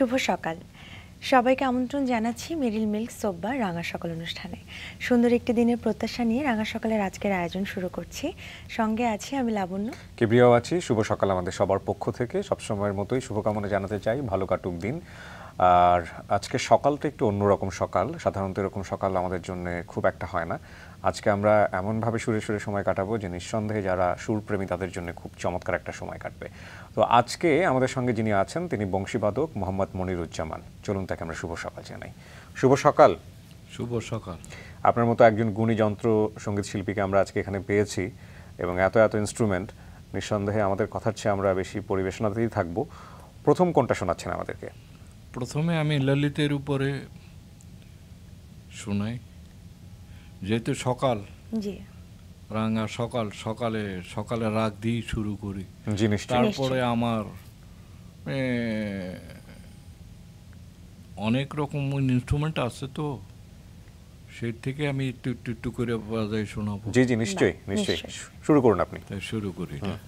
শুভ সকাল। সবাইকে আমন্ত্রণ জানাচ্ছি মেরিল মিল্ক সোব্বা রাঙা সকাল অনুষ্ঠানে। সুন্দর একটি দিনের প্রত্যাশা নিয়ে রাঙা সকালের আজকের আয়োজন শুরু করছি। সঙ্গে আছি আমি লাবণ্য। কিবরিয়াও আছি। শুভ সকাল আমাদের সবার পক্ষ থেকে। সবসময়ের মতোই শুভকামনা জানাতে চাই। ভালো কাটুক দিন। আর আজকে সকালটা একটু অন্যরকম সকাল। সাধারণত এরকম সকাল আমাদের জন্য খুব একটা হয় না। আজকে আমরা এমনভাবে সুরে সুরে সময় কাটাবো যে নিঃসন্দেহে যারা সুরপ্রেমী তাদের জন্য খুব চমৎকার একটা সময় কাটবে। তো আজকে আমাদের সঙ্গে যিনি আছেন তিনি বংশীবাদক মোহাম্মদ মনিরুজ্জামান। চলুন তাকে আমরা শুভ সকাল জানাই। শুভ সকাল। শুভ সকাল। আপনার মতো একজন গুণী যন্ত্র সংগীত শিল্পীকে আমরা আজকে এখানে পেয়েছি এবং এত এত ইনস্ট্রুমেন্ট নিঃসন্দেহে আমাদের কথার চেয়ে আমরা বেশি পরিবেশনাতেই থাকব। প্রথম কোনটা শোনাচ্ছেন আমাদেরকে? প্রথমে আমি ললিতের উপরে শোনাই। যেহেতু সকাল জি। রাঙা সকাল সকালে সকালে রাগ দিয়েই শুরু করি। তারপরে আমার অনেক রকম ইনস্ট্রুমেন্ট আছে তো সেই থেকে আমি একটু একটু একটু করে বাজাই শোনাবো। জি জি নিশ্চয়ই নিশ্চয়ই। শুরু করুন আপনি। শুরু করি হুম। হ্যাঁ।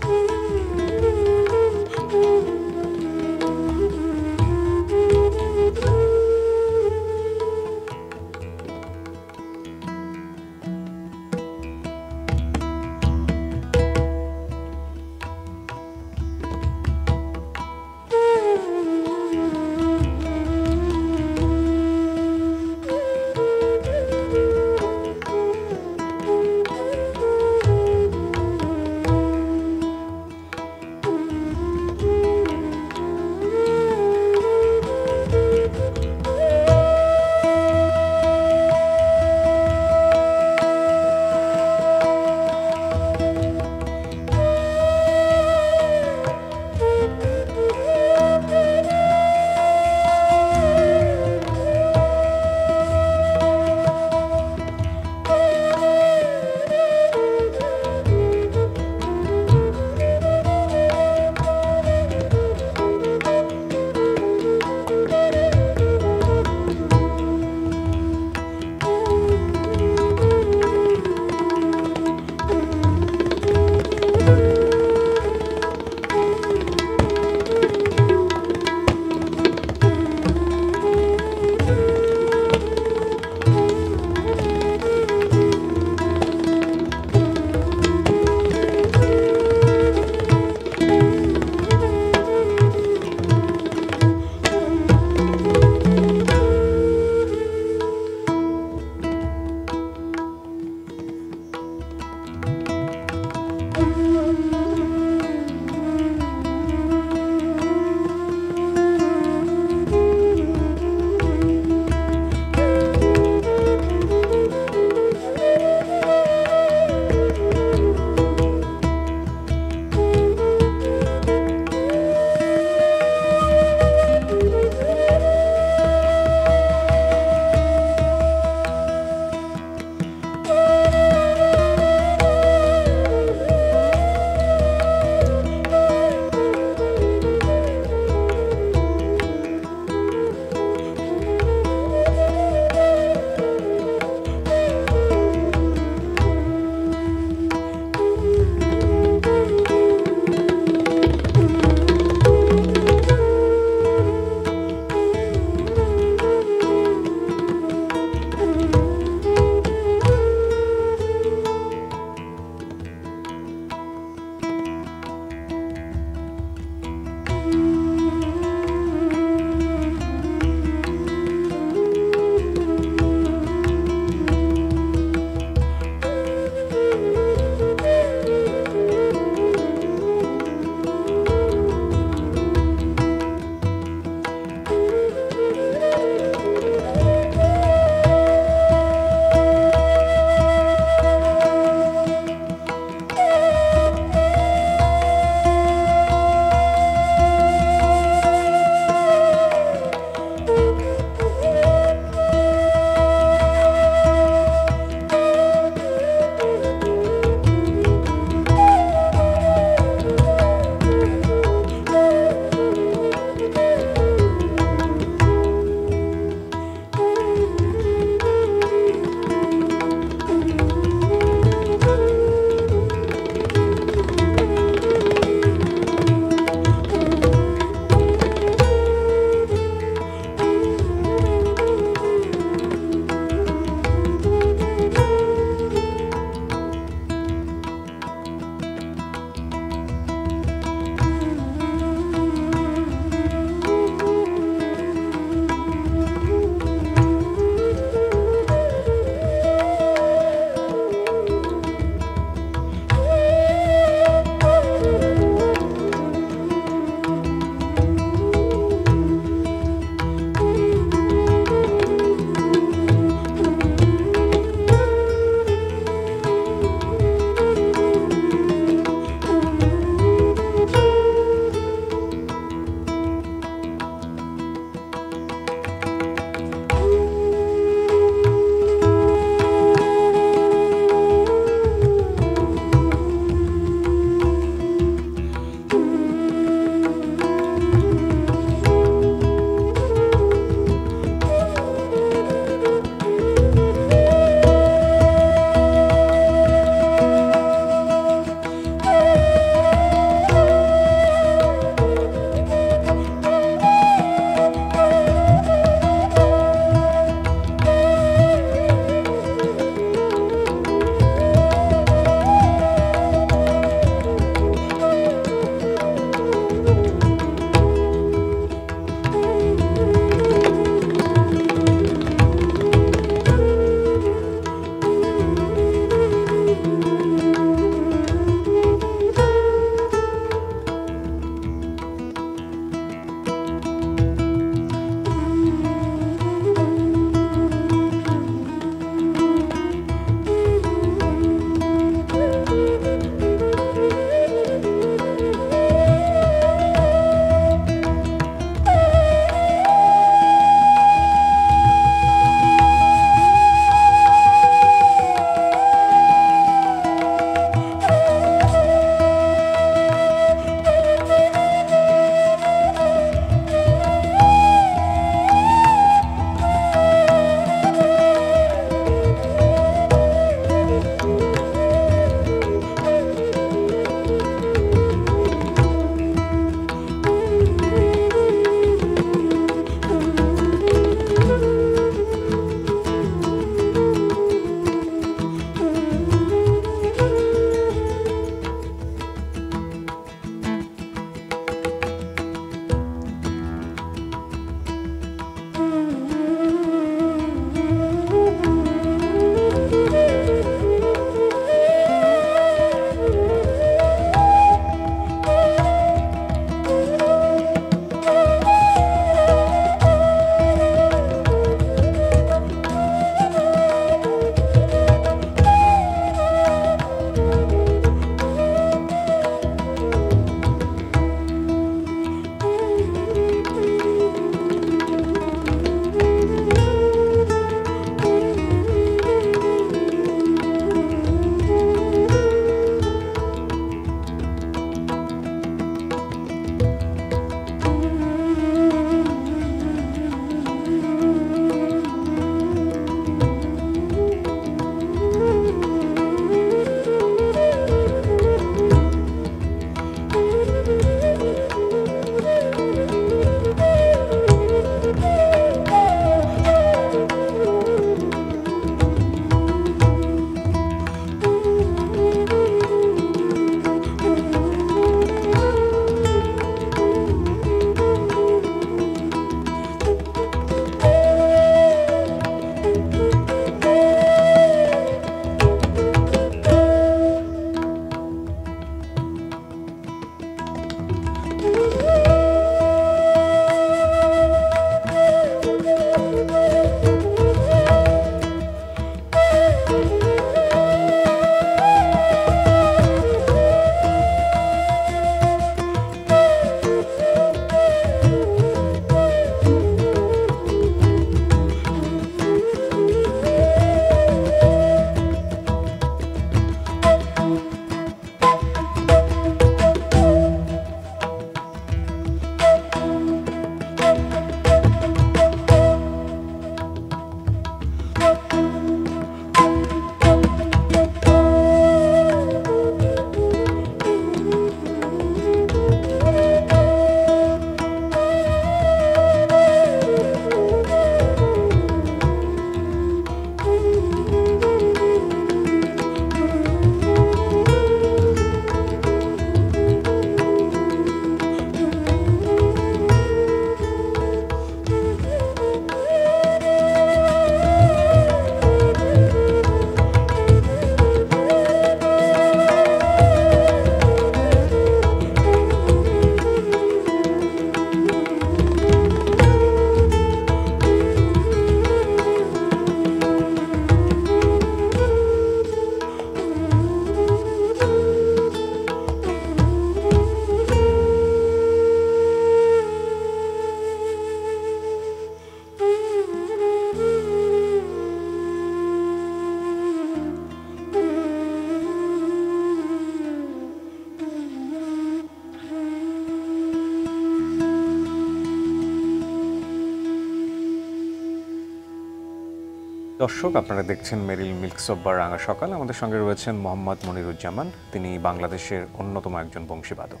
দর্শক, আপনারা দেখছেন মেরিল মিল্ক সোব্বার রাঙা সকাল। আমাদের সঙ্গে রয়েছেন মোহাম্মদ মনিরুজ্জামান, তিনি বাংলাদেশের অন্যতম একজন বংশীবাদক।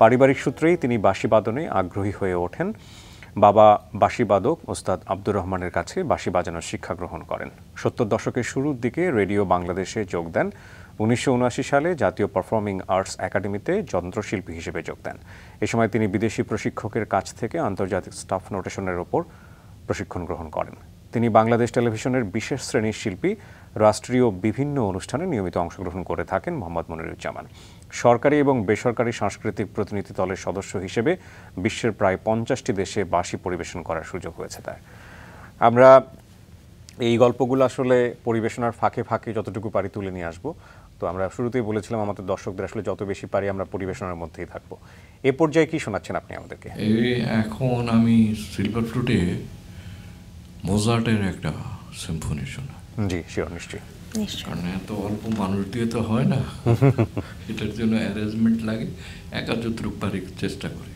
পারিবারিক সূত্রেই তিনি বাঁশিবাদনে আগ্রহী হয়ে ওঠেন। বাবা বাঁশিবাদক ওস্তাদ আব্দুর রহমানের কাছে বাঁশি বাজানোর শিক্ষা গ্রহণ করেন। সত্তর দশকের শুরুর দিকে রেডিও বাংলাদেশে যোগ দেন। উনিশশো উনআশি সালে জাতীয় পারফর্মিং আর্টস একাডেমিতে যন্ত্রশিল্পী হিসেবে যোগ দেন। এ সময় তিনি বিদেশি প্রশিক্ষকের কাছ থেকে আন্তর্জাতিক স্টাফ নোটেশনের ওপর প্রশিক্ষণ গ্রহণ করেন। তিনি বাংলাদেশ টেলিভিশনের বিশেষ শ্রেণির শিল্পী, রাষ্ট্রীয় বিভিন্ন অনুষ্ঠানে নিয়মিত অংশগ্রহণ করে থাকেন মোহাম্মদ মনিরুজ্জামান। সরকারি এবং বেসরকারি সাংস্কৃতিক প্রতিনিধি দলের সদস্য হিসেবে বিশ্বের প্রায় পঞ্চাশটি দেশে বাঁশি পরিবেশন করার সুযোগ হয়েছে তার। আমরা এই গল্পগুলো আসলে পরিবেশনার ফাঁকে ফাঁকে যতটুকু পারি তুলে নিয়ে আসব। তো আমরা শুরুতেই বলেছিলাম, আমাদের দর্শকদের আসলে যত বেশি পারি আমরা পরিবেশনার মধ্যেই থাকব। এ পর্যায়ে কি শোনাচ্ছেন আপনি আমাদেরকে? এখন আমি সিলভার ফ্লুটে মোজার্টের একটা সিম্ফনি শোনা। জি শিওর নিশ্চয়ই। কারণ এত অল্প মানুষ দিয়ে তো হয় না। এটার জন্য অ্যারেঞ্জমেন্ট লাগে। একা যতটুকু পারি চেষ্টা করি।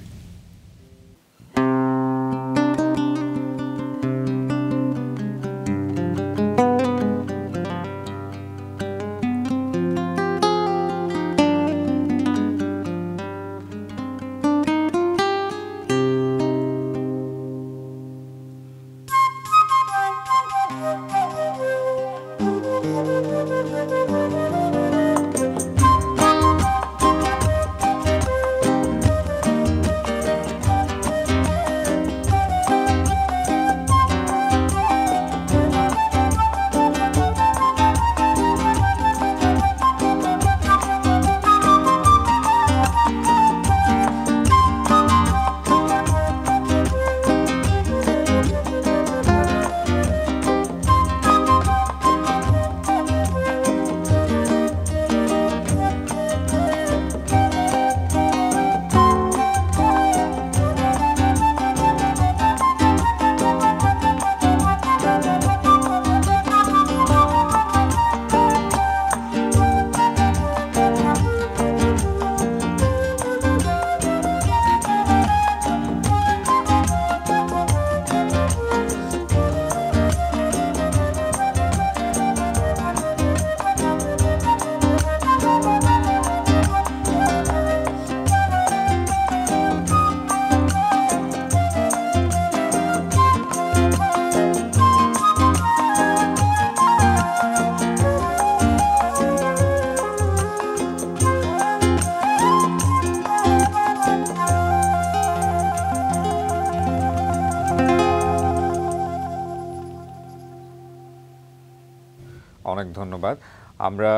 আমরা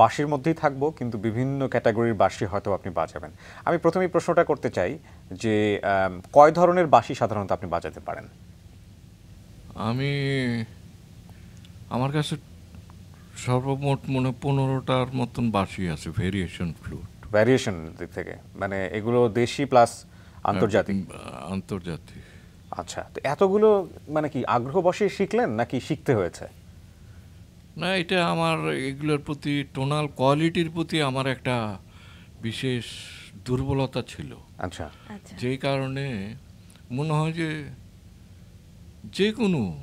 বাঁশির মধ্যেই থাকব কিন্তু বিভিন্ন ক্যাটাগরির বাঁশি হয়তো আপনি বাজাবেন। আমি প্রথমেই প্রশ্নটা করতে চাই যে কয় ধরনের বাঁশি সাধারণত আপনি বাজাতে পারেন? আমি আমার কাছে সর্বমোট মনে পনেরোটার মতন বাঁশি আছে ভেরিয়েশন ফ্লুট ভ্যারিয়েশন দিক থেকে মানে এগুলো দেশি প্লাস আন্তর্জাতিক? আন্তর্জাতিক। আচ্ছা তো এতগুলো মানে কি আগ্রহ বসে শিখলেন নাকি শিখতে হয়েছে? না এটা আমার এগুলোর প্রতি টোনাল কোয়ালিটির প্রতি আমার একটা বিশেষ দুর্বলতা ছিল। আচ্ছা। আচ্ছা। যেই কারণে মনে হয় যে যে কোনো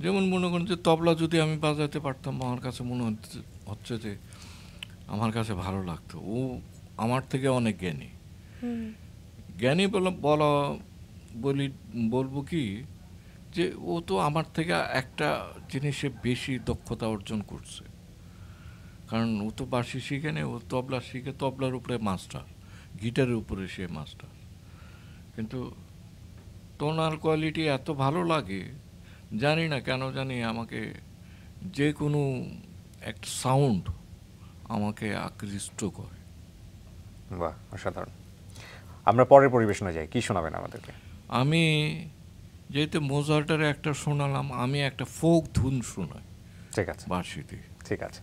যেমন মনে করেন যে তবলা যদি আমি বাজাতে পারতাম আমার কাছে মনে হচ্ছে হচ্ছে যে আমার কাছে ভালো লাগতো। ও আমার থেকে অনেক জ্ঞানী। জ্ঞানী বলা বলা বলি বলব কি যে ও তো আমার থেকে একটা জিনিসে বেশি দক্ষতা অর্জন করছে। কারণ ও তো বাঁশি শিখে নেই ও তবলা শিখে তবলার উপরে মাস্টার গিটারের উপরে সে মাস্টার। কিন্তু টোনাল কোয়ালিটি এত ভালো লাগে জানি না কেন জানি আমাকে যে কোনো একটা সাউন্ড আমাকে আকৃষ্ট করে। বাহ অসাধারণ। আমরা পরের পরিবেশনে যাই কি শোনাবেন আমাদেরকে? আমি যেহেতু মোজার্টারে একটা শোনালাম আমি একটা ফোক ধুন শোনাই। ঠিক আছে। বাঁশিটি ঠিক আছে।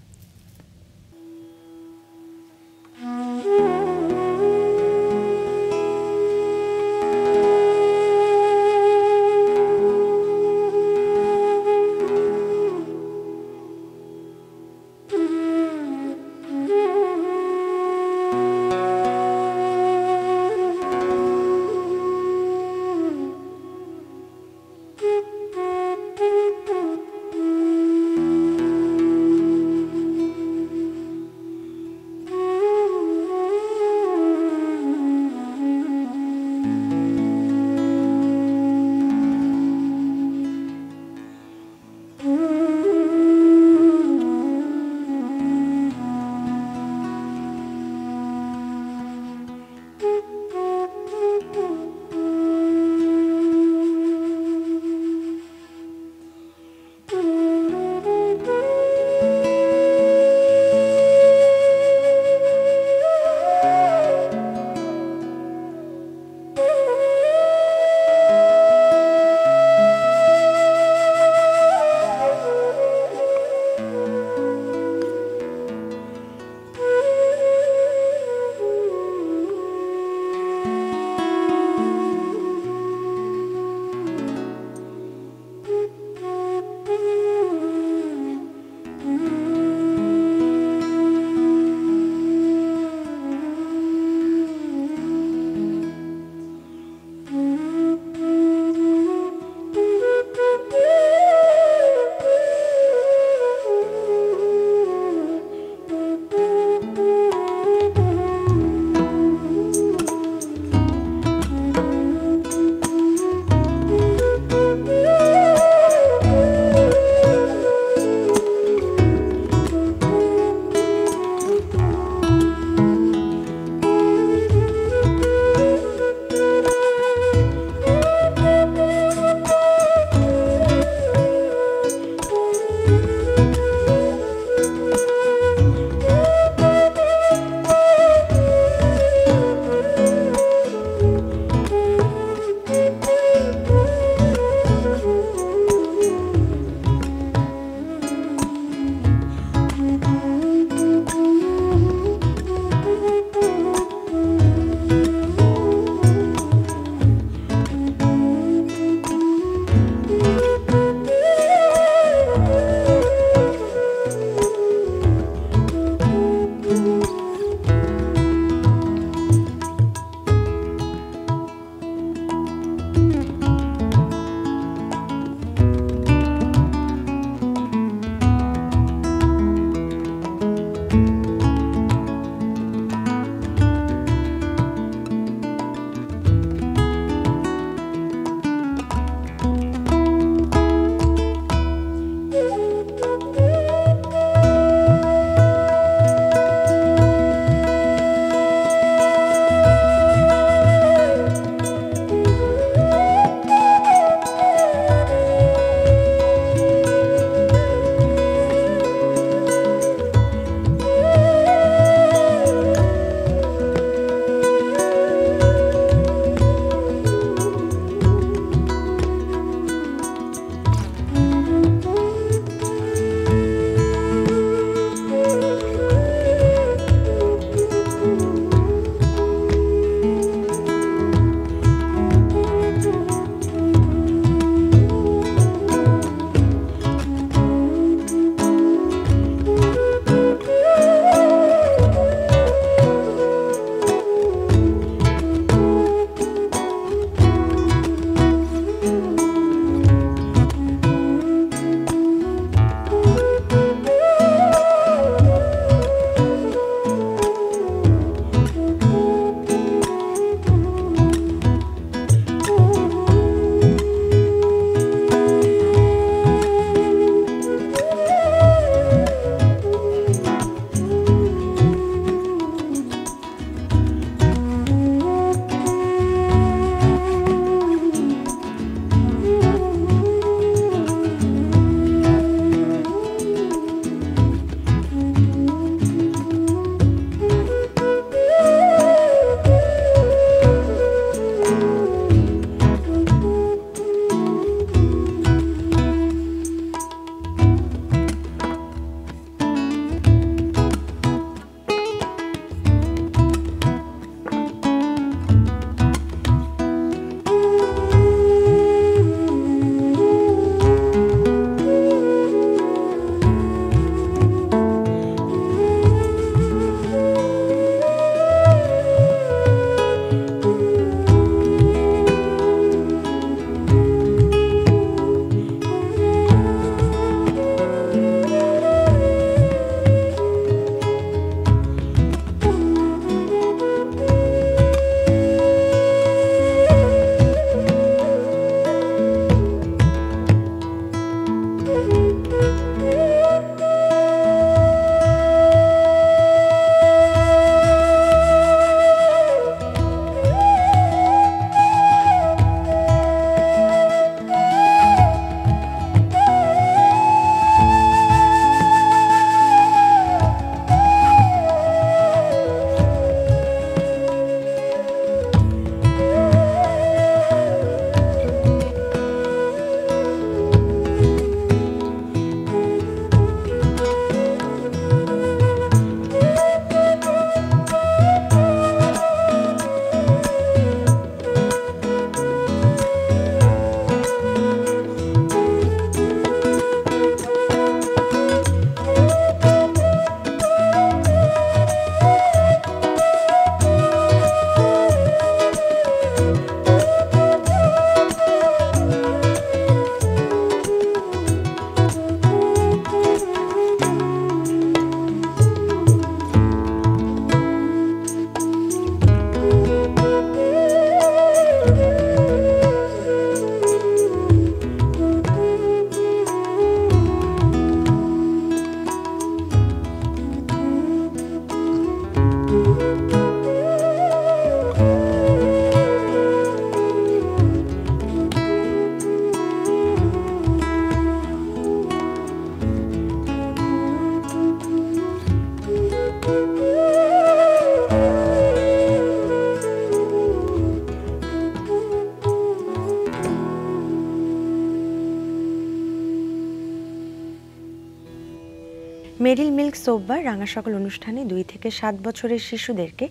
মেরিল মিল্ক সোববার রাঙা সকল অনুষ্ঠানে দুই থেকে সাত বছরের শিশুদেরকে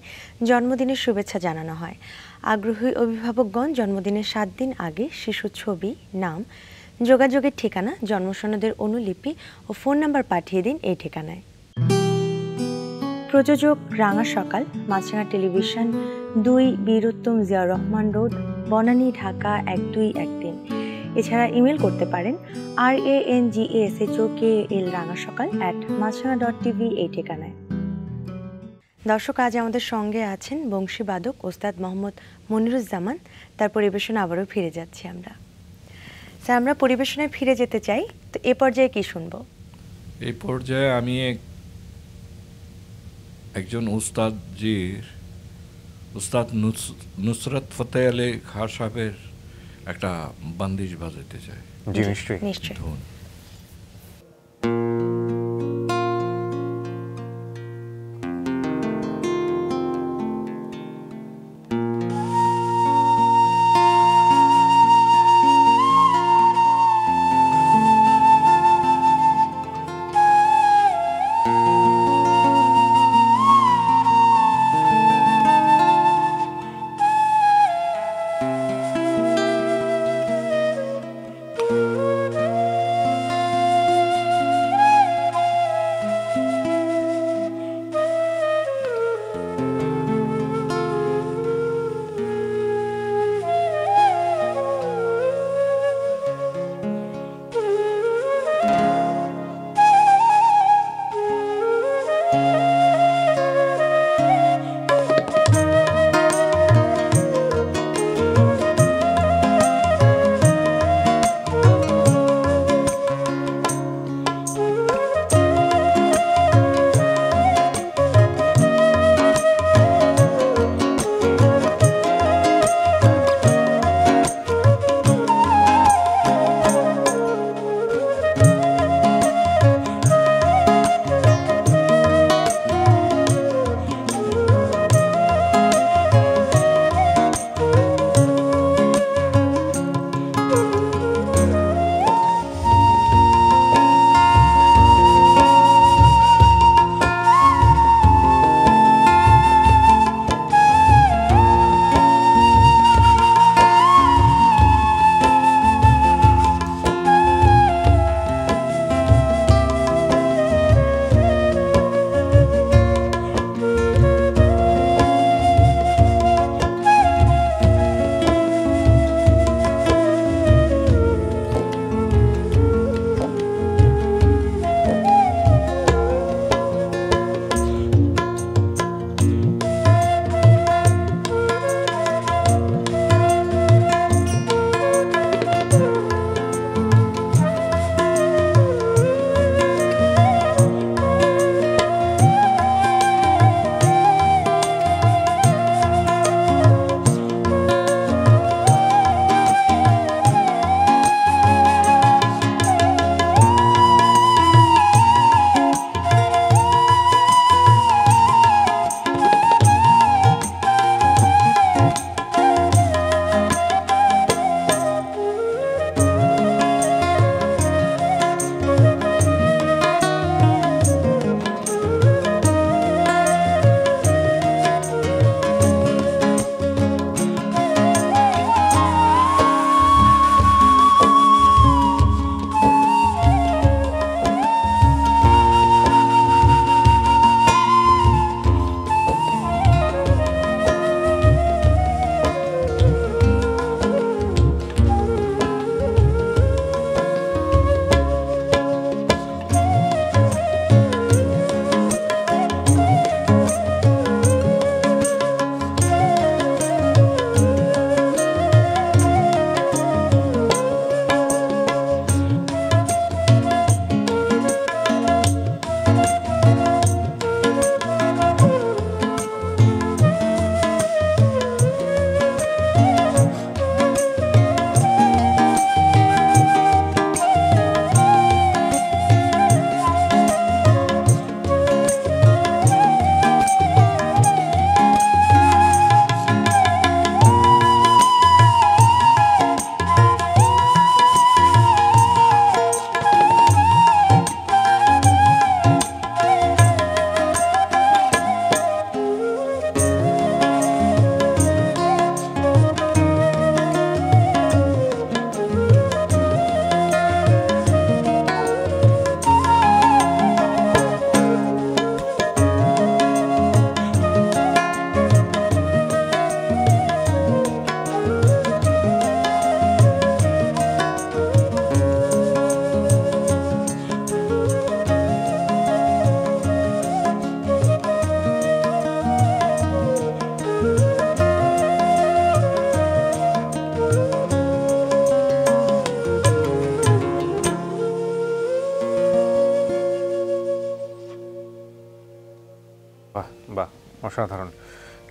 জন্মদিনের শুভেচ্ছা জানানো হয়। আগ্রহী অভিভাবকগণ জন্মদিনের সাত দিন আগে শিশুর ছবি, নাম, যোগাযোগের ঠিকানা, জন্মসনদের অনুলিপি ও ফোন নাম্বার পাঠিয়ে দিন এই ঠিকানায়। প্রযোজক রাঙা সকাল, মাছরাঙা টেলিভিশন, দুই বীরুত্তম জিয়াউর রহমান রোড, বনানী ঢাকা এক দুই এক। এছাড়া ইমেল করতে পারেন আর A N G S H O K L Ranga Sokal at Maasranga dot TV এই ঠিকানায়। দর্শক, আজ আমাদের সঙ্গে আছেন বংশীবাদক ওস্তাদ মোহাম্মদ মনিরুজ্জামান। তার পরিবেশনা আবারও ফিরে যাচ্ছি আমরা। স্যার, আমরা পরিবেশনায় ফিরে যেতে চাই। তো এ পর্যায়ে কি শুনব? এই পর্যায়ে আমি এক একজন উস্তাদজির উস্তাদ নুস- নুসরত ফতে আলী খান সাহেবের একটা বান্দিশ বাজাইতে চাই। জি নিশ্চয়ই। নিশ্চয়ই।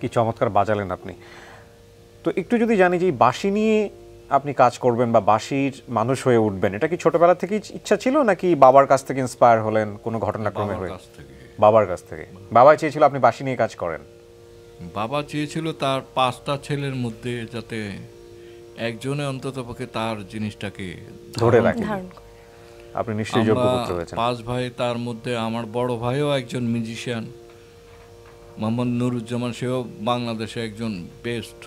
কি চমৎকার বাজালেন আপনি। তো একটু যদি জানি যে বাঁশি নিয়ে আপনি কাজ করবেন বা বাঁশির মানুষ হয়ে উঠবেন এটা কি ছোটবেলা থেকেই ইচ্ছা ছিল নাকি বাবার কাছ থেকে ইন্সপায়ার হলেন কোনো ঘটনাক্রমে হয়ে? কাছ থেকে। বাবার কাছ থেকে। বাবা চেয়েছিল আপনি বাঁশি নিয়ে কাজ করেন। বাবা চেয়েছিল তার পাঁচটা ছেলের মধ্যে যাতে একজনে অন্তত পক্ষে তার জিনিসটাকে ধরে রাখে। আপনি নিশ্চয়ই যোগ্য পুত্র হয়েছেন। পাঁচ ভাই তার মধ্যে আমার বড় ভাইও একজন মিউজিশিয়ান মোহাম্মদ নুরুজ্জামান সেও বাংলাদেশে একজন বেস্ট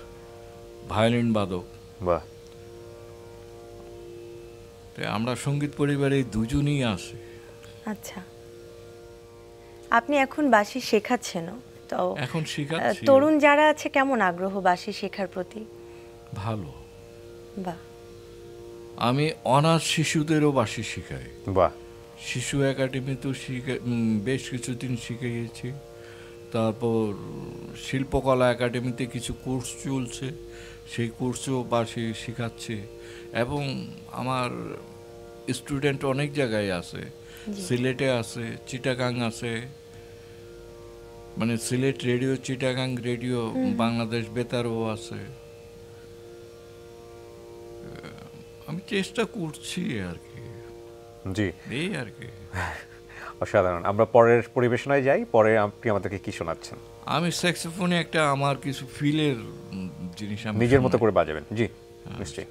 ভায়োলিন বাদক। বাহ। তো আমরা সংগীত পরিবারে দুজনই আছে। আচ্ছা। আপনি এখন বাঁশি শেখাচ্ছেনও তো এখন শিখাচ্ছি। তরুণ যারা আছে কেমন আগ্রহ বাঁশি শেখার প্রতি? ভালো। বাহ। আমি অনাথ শিশুদেরও বাসি শেখাই। বাহ। শিশু একাডেমিতেও শিখে বেশ কিছুদিন শিখিয়েছি। তারপর শিল্পকলা একাডেমিতে কিছু কোর্স চলছে সেই কোর্সেও বাসি শেখাচ্ছি। এবং আমার স্টুডেন্ট অনেক জায়গায় আছে। সিলেটে আছে চিটাগাং আছে। মানে সিলেট রেডিও চিটাগাং রেডিও বাংলাদেশ বেতারও আছে। আমি চেষ্টা করছি আর কি। জি। এই আর কি। অসাধারণ। আমরা পরের পরিবেশনায় যাই পরে আপনি আমাদেরকে কি শোনাচ্ছেন? আমি স্যাক্সোফোনে একটা আমার কিছু ফিলের জিনিস আমি নিজের মতো করে বাজাবেন। জি হ্যাঁ, নিশ্চয়ই।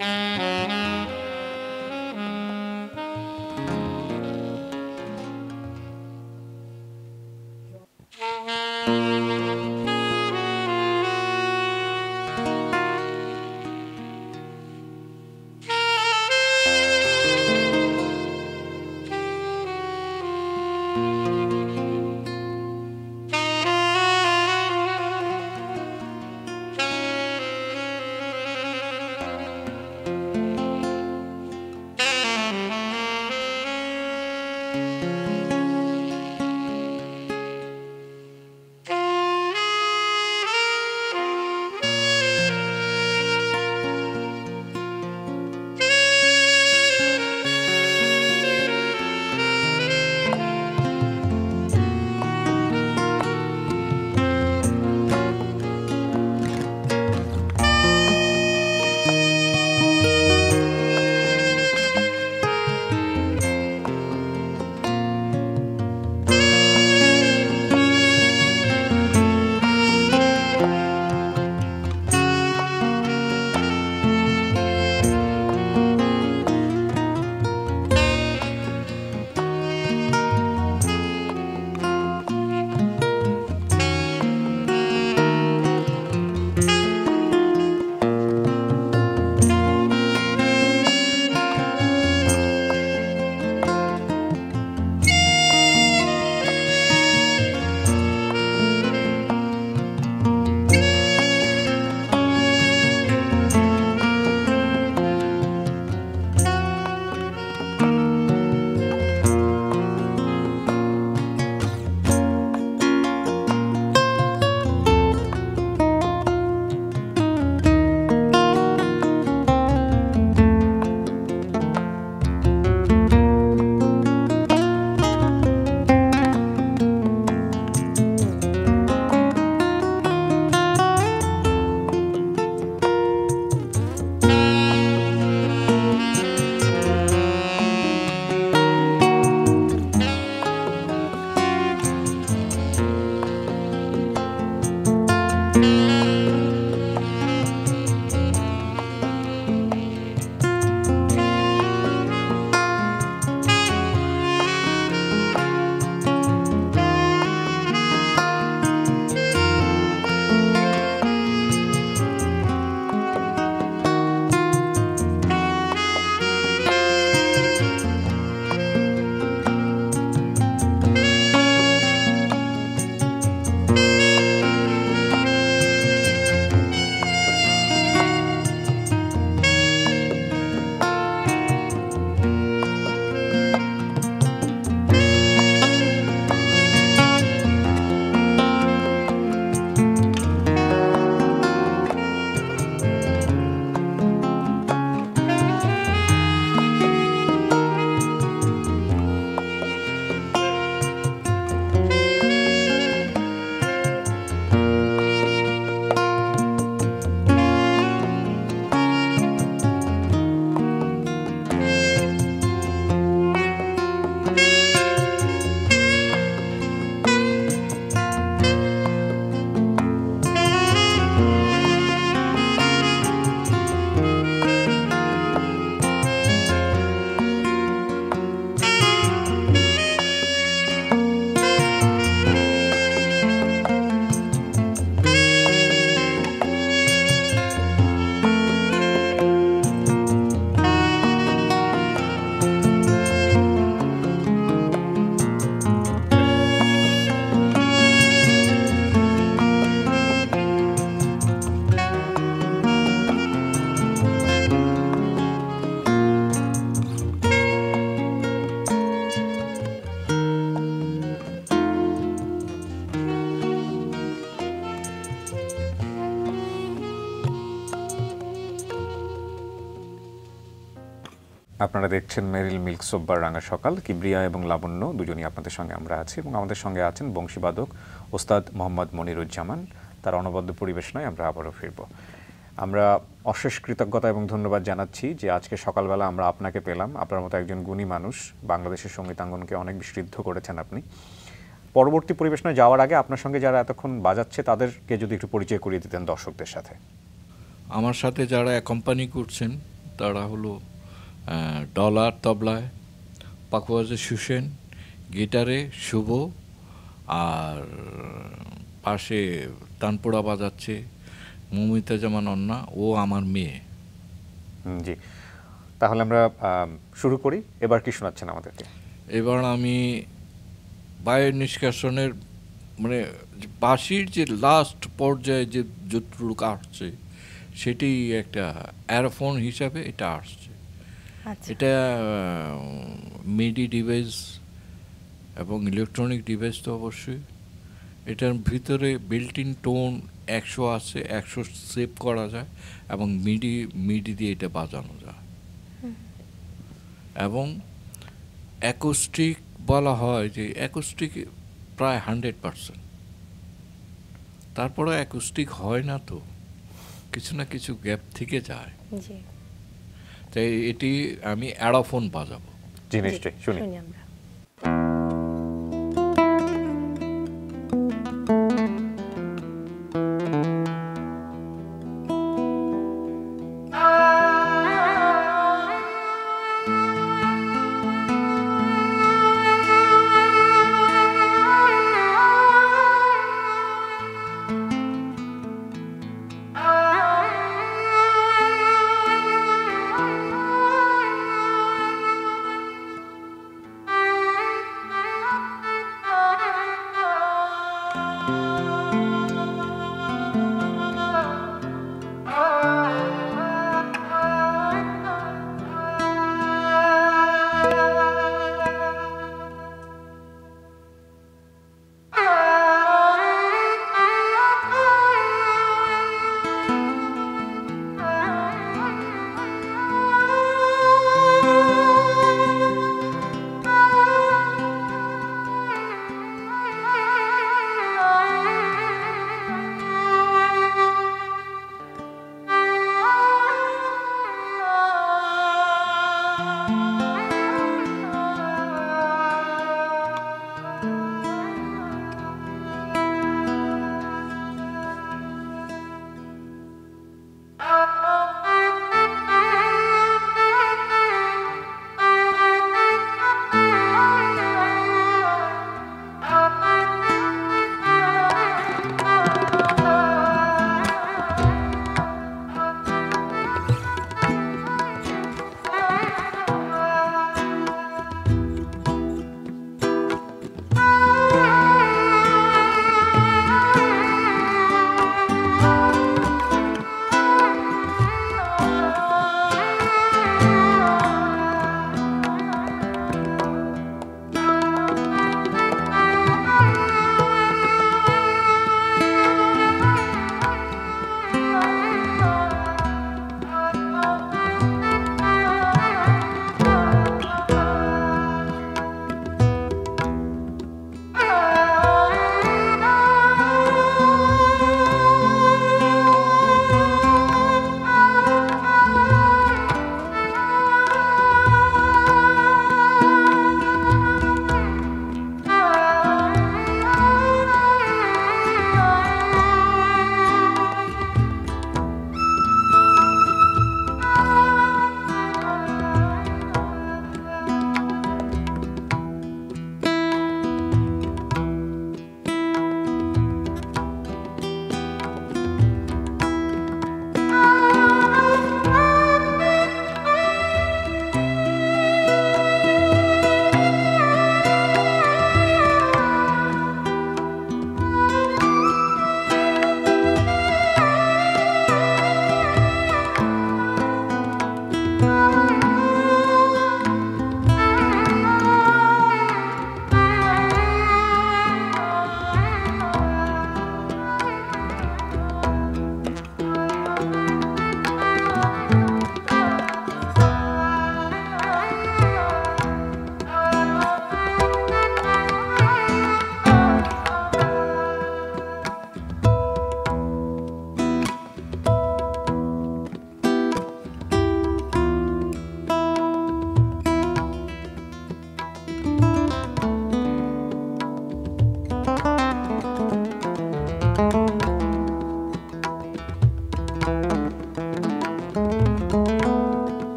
Mm-hmm. আপনারা দেখছেন মেরিল মিল্ক সোব্বার রাঙা সকাল। কিবরিয়া এবং লাবণ্য দুজনই আপনাদের সঙ্গে আমরা আছি এবং আমাদের সঙ্গে আছেন বংশীবাদক ওস্তাদ মোহাম্মদ মনিরুজ্জামান। তার অনবদ্য পরিবেশনায় আমরা আবারও ফিরব। আমরা অশেষ কৃতজ্ঞতা এবং ধন্যবাদ জানাচ্ছি যে আজকে সকালবেলা আমরা আপনাকে পেলাম। আপনার মতো একজন গুণী মানুষ, বাংলাদেশের সঙ্গীতাঙ্গনকে অনেক বিসমৃদ্ধ করেছেন আপনি। পরবর্তী পরিবেশনায় যাওয়ার আগে আপনার সঙ্গে যারা এতক্ষণ বাজাচ্ছে, তাদেরকে যদি একটু পরিচয় করিয়ে দিতেন দর্শকদের সাথে। আমার সাথে যারা কোম্পানি করছেন, তারা হলো ডলার তবলায় পাকুয়াজে সুসেন গিটারে শুভ আর পাশে তানপোড়া বাজাচ্ছে মমিতা জামান অন্না ও আমার মেয়ে। জি। তাহলে আমরা শুরু করি। এবার কি শোনাচ্ছেন আমাদেরকে? এবার আমি বায়ু নিষ্কাশনের মানে বাঁশির যে লাস্ট পর্যায়ে যে যতটুকু আসছে সেটি একটা অ্যারোফোন হিসাবে এটা আসছে। এটা মিডি ডিভাইস এবং ইলেকট্রনিক ডিভাইস তো অবশ্যই। এটার ভিতরে বিল্ট ইন টোন একশো আছে একশো সেভ করা যায় এবং মিডি মিডি দিয়ে এটা বাজানো যায়। এবং অ্যাকোস্টিক বলা হয় যে অ্যাকোস্টিক প্রায় হান্ড্রেড পারসেন্ট তারপরে অ্যাকোস্টিক হয় না তো কিছু না কিছু গ্যাপ থেকে যায়। তাই এটি আমি অ্যাডাফোন বাজাবো। জি নিশ্চয়ই শুনি। শুনি আমরা।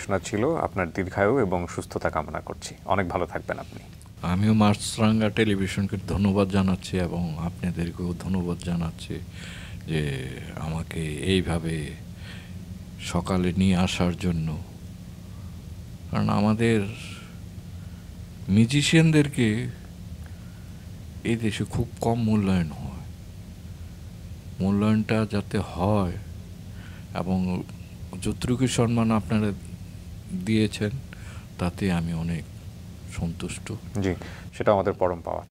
পরিবেশনা ছিল, আপনার দীর্ঘায়ু এবং সুস্থতা কামনা করছি। অনেক ভালো থাকবেন আপনি। আমিও মাছরাঙ্গা টেলিভিশনকে ধন্যবাদ জানাচ্ছি এবং আপনাদেরকেও ধন্যবাদ জানাচ্ছি যে আমাকে এইভাবে সকালে নিয়ে আসার জন্য। কারণ আমাদের মিউজিশিয়ানদেরকে এই দেশে খুব কম মূল্যায়ন হয়। মূল্যায়নটা যাতে হয় এবং যতটুকু সম্মান আপনারা দিয়েছেন তাতে আমি অনেক সন্তুষ্ট। জি সেটা আমাদের পরম পাওয়া।